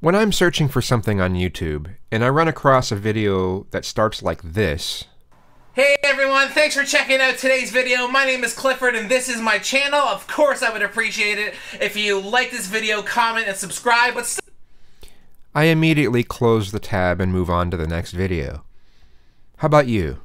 When I'm searching for something on YouTube and I run across a video that starts like this, Hey everyone, thanks for checking out today's video. My name is Clifford and this is my channel. Of course I would appreciate it if you like this video, comment, and subscribe, but I immediately close the tab and move on to the next video. How about you?